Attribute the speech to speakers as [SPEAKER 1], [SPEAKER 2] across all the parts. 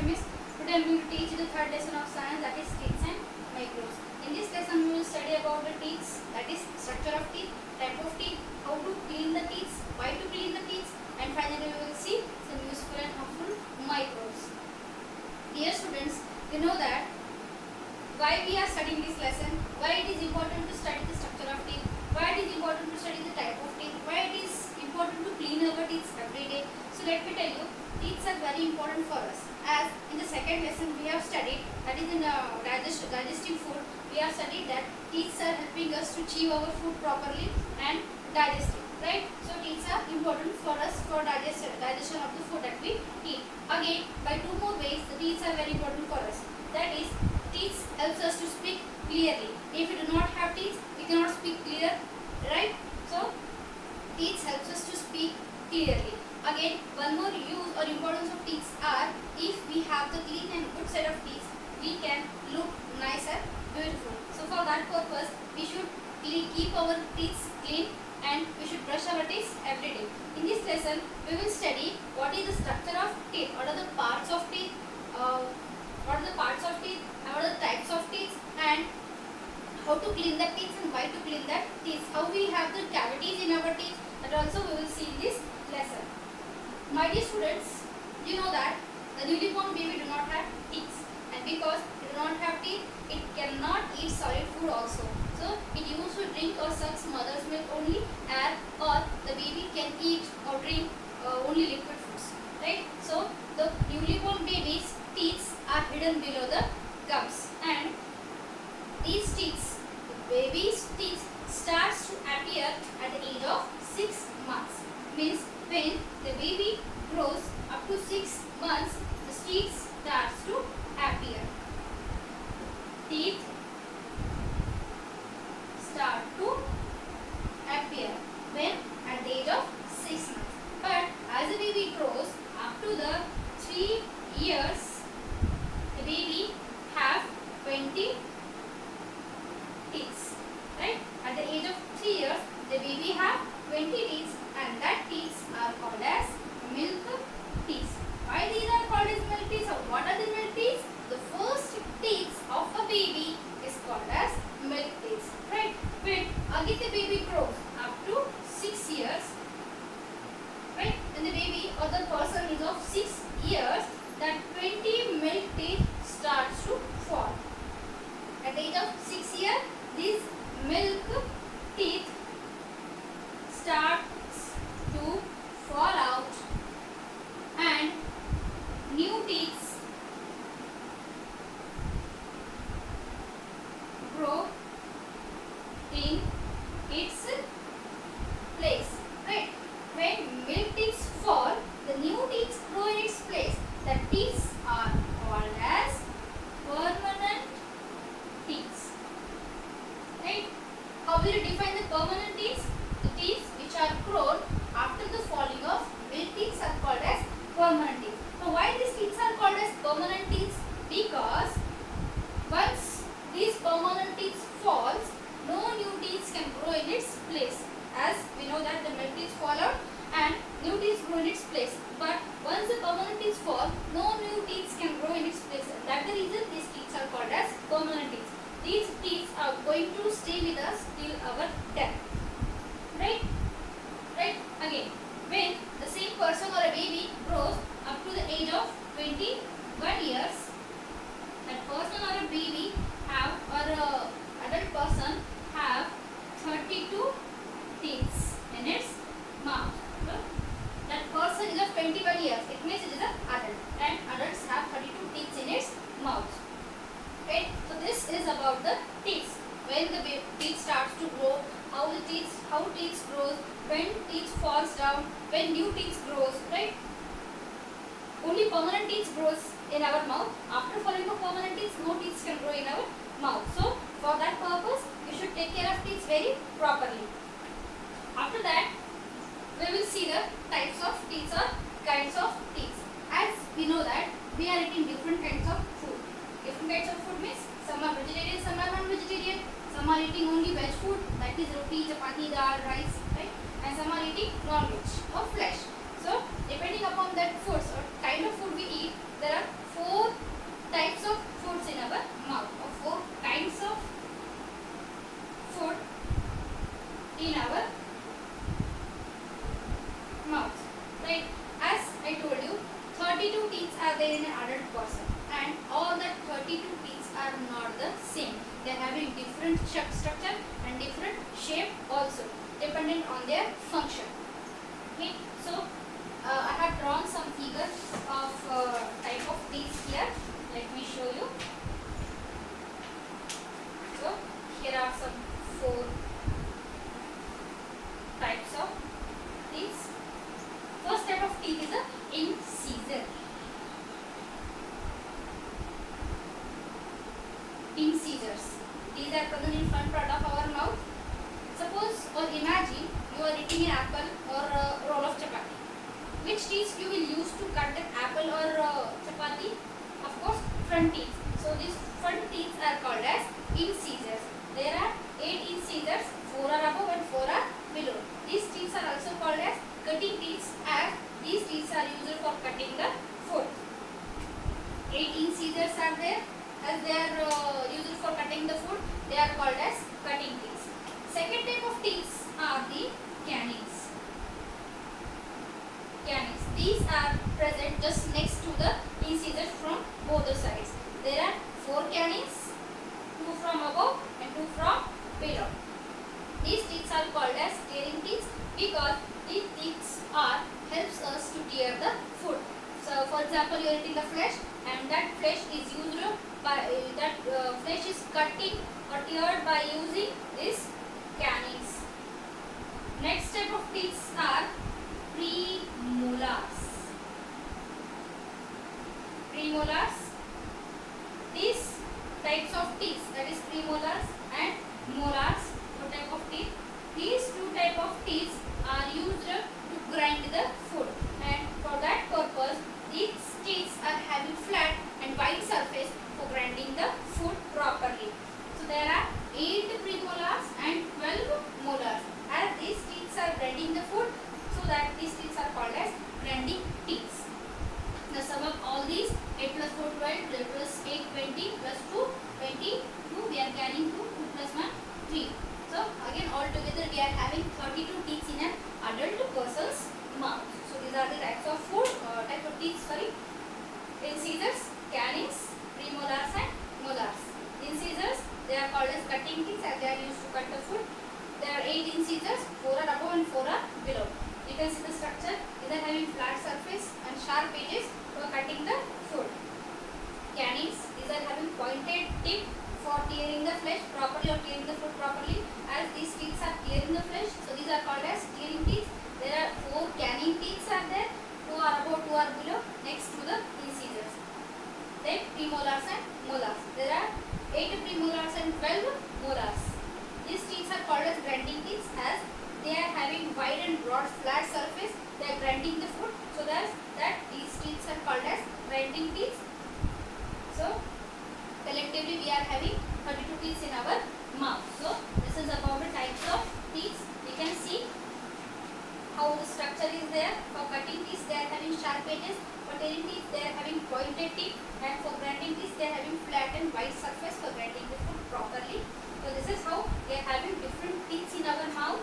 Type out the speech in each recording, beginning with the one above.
[SPEAKER 1] Miss. Today I am going to teach the third lesson of science that is teeth and microbes. In this lesson we will study about the teeth that is structure of teeth, type of teeth, how to clean the teeth, why to clean the teeth and finally we will see some useful and harmful microbes. Dear students, you know that why we are studying this lesson, why it is important to study the structure of teeth, why it is important to study the type of teeth, why it is important to clean our teeth every day. So let me tell you, teeth are very important for us. As in the second lesson we have studied, that is in uh, digest, digesting food, we have studied that teeth are helping us to chew our food properly and digest it, right? So teeth are important for us for digest, digestion of the food that we eat. Again, by two more ways, the teeth are very important for us. That is, teeth helps us to speak clearly. If we do not have teeth, we cannot speak clear, right? So teeth helps us to speak clearly. Again, one more use or importance of teeth are if we have the clean and good set of teeth, we can look nice and beautiful. So for that purpose, we should keep our teeth clean and we should brush our teeth every day. In this lesson, we will study what is the structure of teeth, what are the parts of teeth, uh, what are the parts of teeth, and what are the types of teeth and how to clean the teeth and why to clean that teeth, how we have the cavities in our teeth that also we will see in this lesson. My dear students, you know that the newly born baby do not have teeth and because it do not have teeth, it cannot eat solid food also. So it used to drink or sucks mother's milk only air or the baby can eat or drink uh, only liquid have 32 teeth in its mouth. That person is of 21 years. It means it is an adult and adults have 32 teeth in its mouth. Right? So this is about the teeth. When the teeth starts to grow, how the teeth, how teeth grows, when teeth falls down, when new teeth grows, right? Only permanent teeth grows in our mouth. After falling of permanent teeth, no teeth can grow in our mouth. So for that purpose, you should take care of teeth very properly. After that, we will see the types of teeth or kinds of teeth. As we know that we are eating different kinds of food. Different kinds of food means some are vegetarian, some are non-vegetarian. Some are eating only veg food, that is roti, chapati, dal, rice, right? And some are eating non-veg or flesh. So, depending upon that foods or kind of food we eat, there are four there in an adult person and all the 32 teeth are not the same. They are having different structure and different shape also dependent on their function. Okay, so uh, I have drawn some figures of uh, type of teeth here. Let me show you. So here are some four types of teeth. First type of teeth is a incisor. Incisors. These are present in front part of our mouth. Suppose or imagine you are eating an apple or a roll of chapati. Which teeth you will use to cut an apple or uh, chapati? Of course, front teeth. So these front teeth are called as incisors. There are 8 incisors, 4 are above and 4 are below. These teeth are also called as cutting teeth as these teeth are used for cutting the food. 8 incisors are there as they are uh, used for cutting the food. They are called as cutting teeth. Second type of teeth are the canines. Canines. These are present just next to the incisors from both the sides. There are 4 canines, 2 from above and 2 from below. These teeth are called as tearing teeth because these teeth are helps us to tear the food. So for example you are eating the flesh 8 premolars and 12 molars. These teeth are called as grinding teeth as they are having wide and broad flat surface. They are grinding the food. So that, that these teeth are called as grinding teeth. So collectively we are having 32 teeth in our mouth. So this is about the types of teeth. We can see how the structure is there. For cutting teeth they are having sharp edges. For teeth they are having pointed teeth. And for grinding teeth they are having flat and surface for grinding the food properly. So this is how we are having different teeth in our mouth.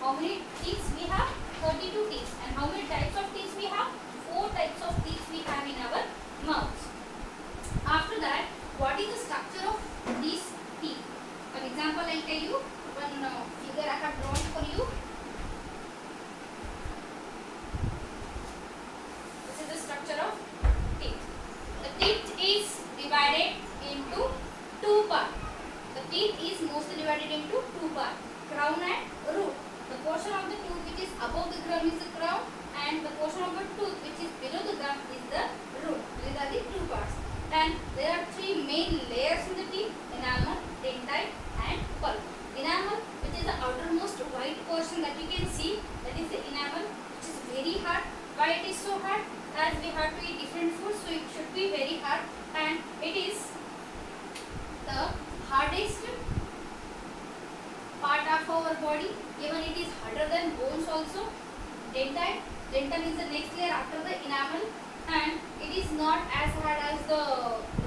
[SPEAKER 1] How many teeth we have? 32 teeth. And how many types of teeth we have? 4 types of teeth we have in our mouth. After that, what is dentine. Dental is the next layer after the enamel and it is not as hard as the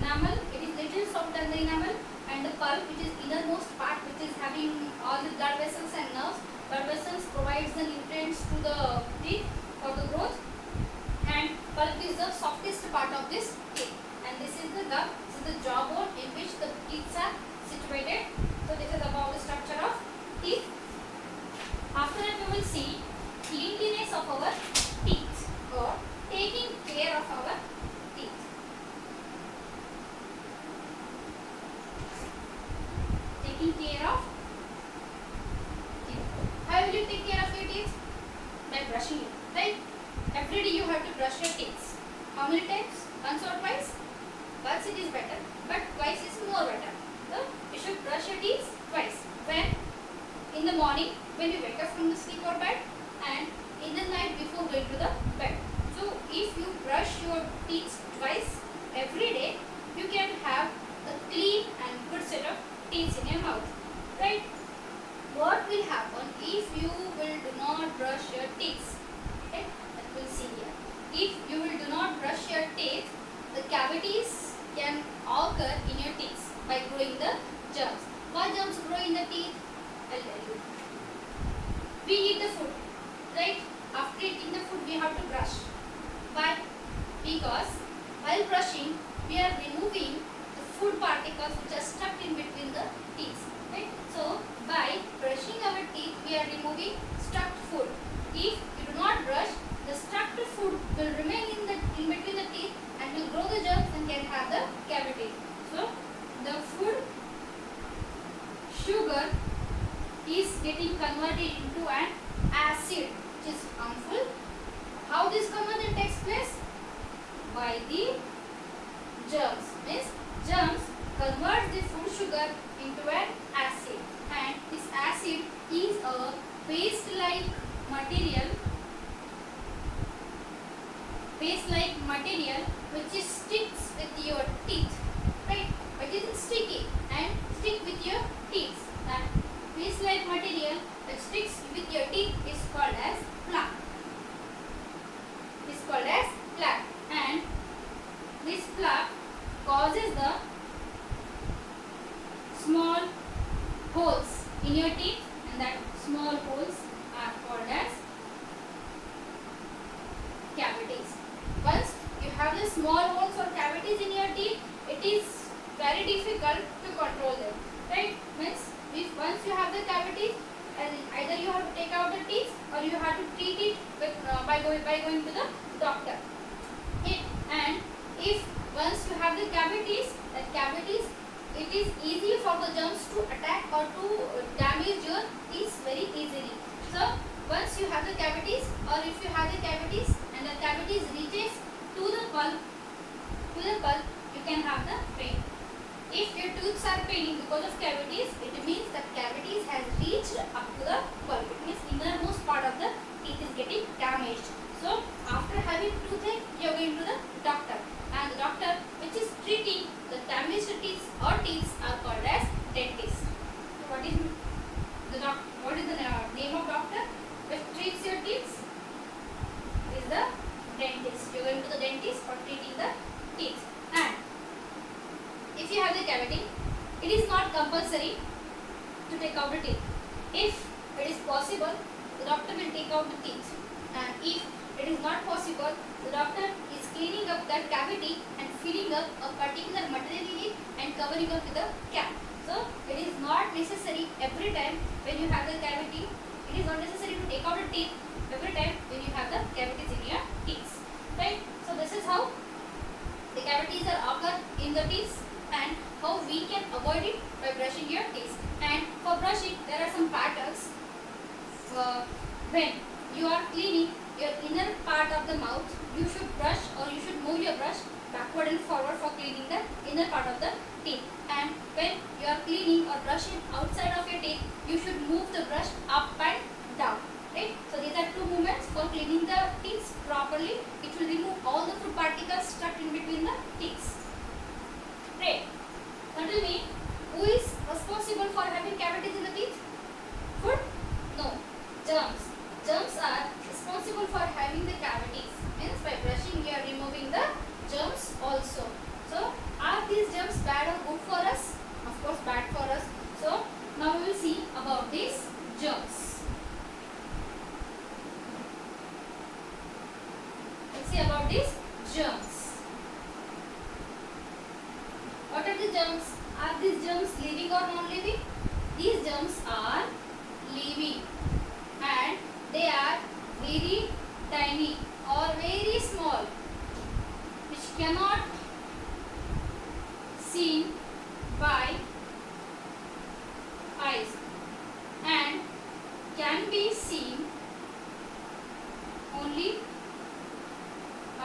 [SPEAKER 1] enamel. It is little softer than the enamel and the pulp which is innermost part which is having all the blood vessels and nerves. Blood vessels provides the nutrients to the teeth for the growth and pulp is the softest part of this teeth and this is the gum. This is the jawbone in which the teeth are situated. So this is about the structure of teeth. After that we will see cleanliness of our teeth or taking care of our teeth. Taking care of teeth. How will you take care of your teeth? By brushing it, right? Every day you have to brush your teeth. How many times? Once or twice? Once it is better, but twice is more better. So you should brush your teeth twice. When? In the morning, when you wake up from the sleep or bed, and in the night before going to the bed. So if you brush your teeth twice every day, you can have a clean and good set of teeth in your mouth. Right? What will happen if you will do not brush your teeth? Okay, that we'll see here. If you will do not brush your teeth, the cavities can occur in your teeth by growing the germs. Why germs grow in the teeth? I'll tell you. We eat the food, After eating the food, we have to brush. Why? Because while brushing, we are removing the food particles which are stuck in with a cap. So it is not necessary every time when you have the cavity. It is not necessary to take out the teeth every time when you have the cavities in your teeth. Right? So this is how the cavities are occur in the teeth and how we can avoid it by brushing your teeth. And for brushing, there are some patterns. Uh, when you are cleaning your inner part of the mouth, you should brush or you should move your brush backward and forward for cleaning the inner part of the teeth. And when you are cleaning or brushing outside of your teeth, you should move the brush up and down. Right? So these are two movements for cleaning the teeth properly. It will remove all the food particles stuck in between the teeth. Right? Tell me, who is responsible for having cavities in the teeth? Food? No. Germs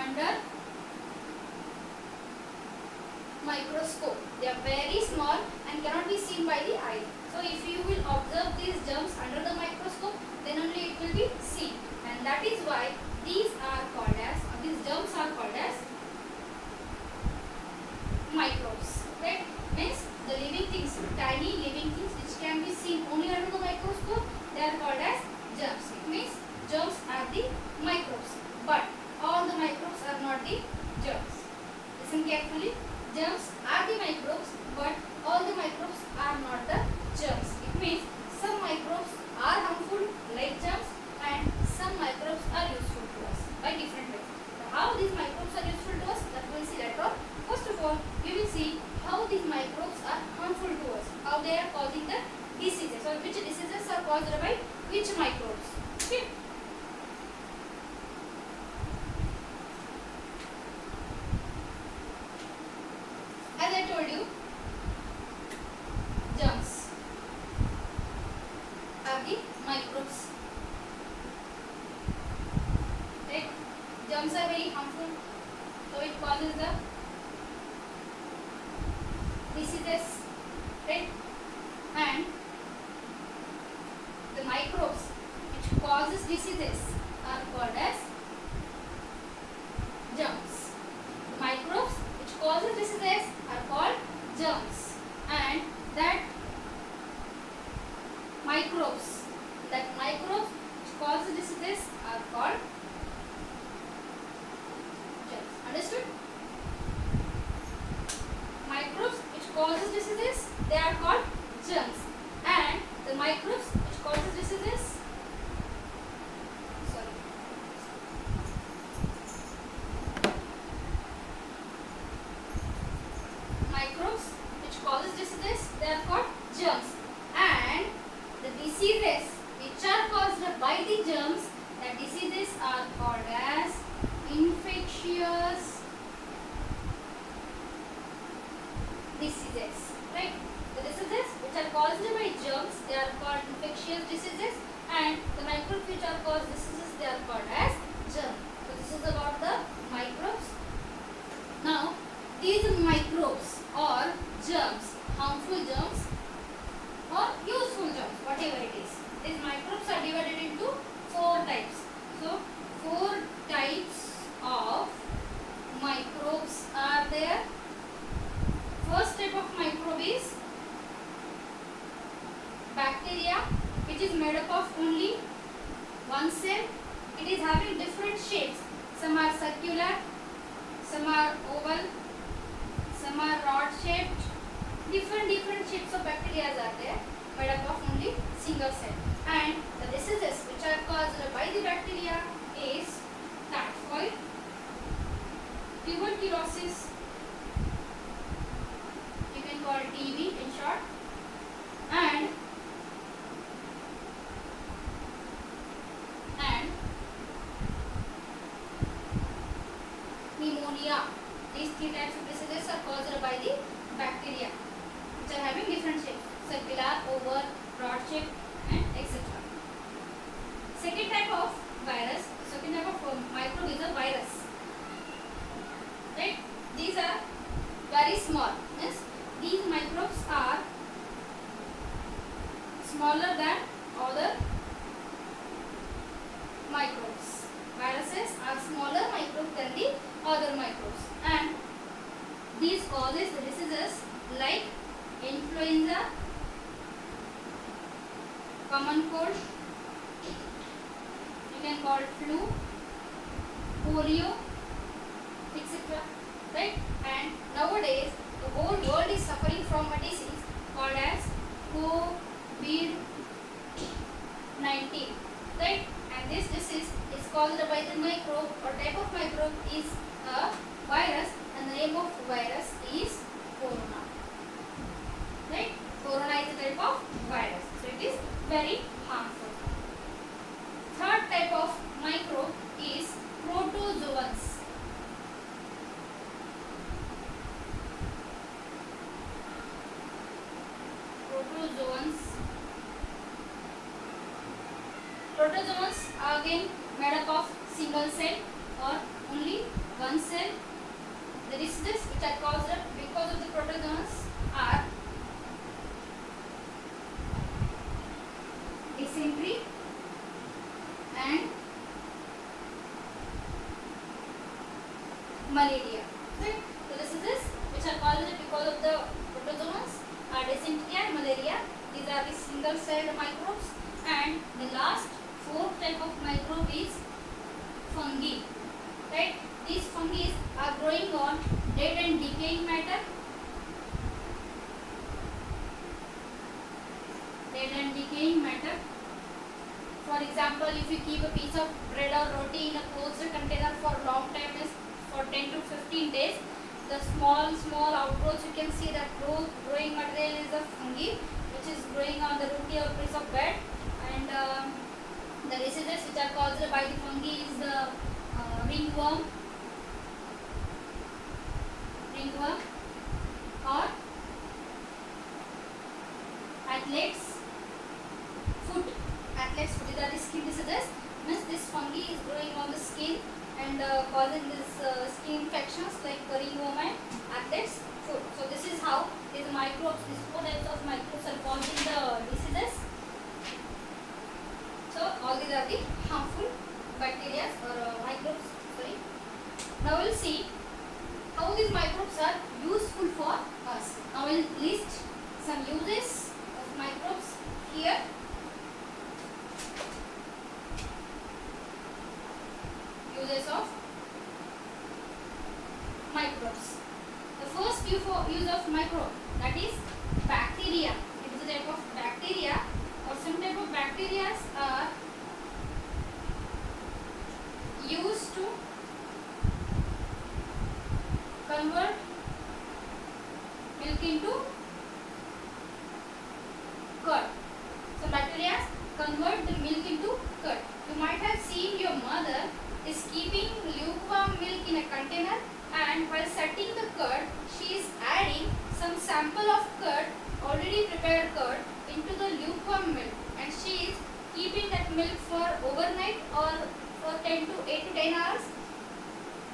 [SPEAKER 1] under microscope. They are very small and cannot be seen by the eye. So if you will observe these germs under the microscope, then only it will be seen. And that is why these are called as, these germs are called as microbes. carefully that microbes cause diseases are called germs. Understood? sixty times common cold you can call flu polio etc right? And nowadays the whole world is suffering from a disease called as COVID-19 right? And this disease is caused by the microbe. Or type of microbe is a virus. And the name of virus is corona right? Corona is a type of virus. So it is very harmful. Third type of microbe is protozoans. Protozoans. Protozoans are again made up of single cell or only one cell. The diseases which are caused because of the protozoans are simply small you can see that grow, growing material is a fungi which is growing on the roti or piece of bed and um, the diseases which are caused by the fungi is the uh, ringworm, ringworm or athlete's foot. Athlete's foot. These are the skin diseases. Means this fungi is growing on the skin and uh, causing this uh, skin infections like ringworm and athlete's foot. So this is how these microbes, these four types of microbes are causing the diseases. So all these are the harmful bacteria or uh, microbes. Sorry. Now we'll see how these microbes are useful for us. Now we'll list some uses of microbes here. Uses of microbes. The first use of microbe that is bacteria. It is a type of bacteria or some type of bacteria are used to convert milk into curd. So bacteria convert the milk into curd. You might have seen your mother is keeping lukewarm milk in a container and while setting the curd she is adding some sample of curd already prepared curd into the lukewarm milk and she is keeping that milk for overnight or for 10 to 8 to 10 hours.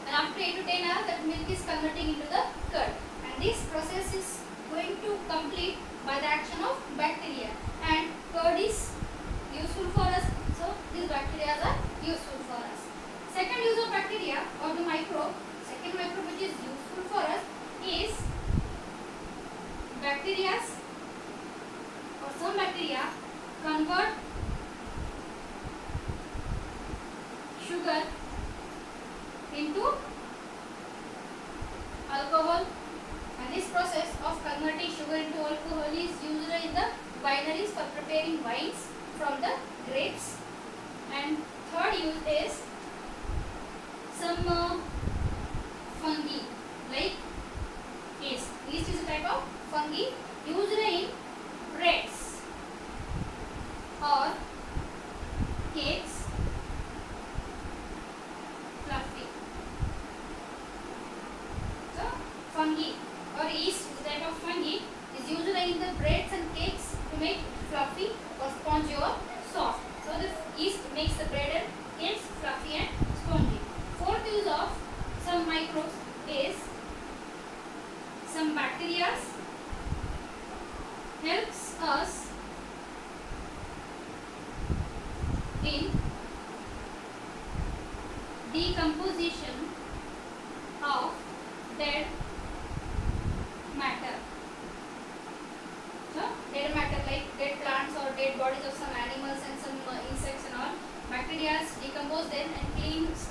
[SPEAKER 1] And after 8 to 10 hours that milk is converting into the curd. And this process is going to complete by the action of bacteria. And curd is useful for us. So these bacteria are useful for us. Second use of bacteria or the microbe second microbe which is useful for us is bacteria or some bacteria convert sugar into alcohol. And this process of converting sugar into alcohol is used in the wineries for preparing wines from the grapes. And third use is some uh, fungi like yeast. Yeast is a type of fungi.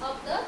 [SPEAKER 1] of the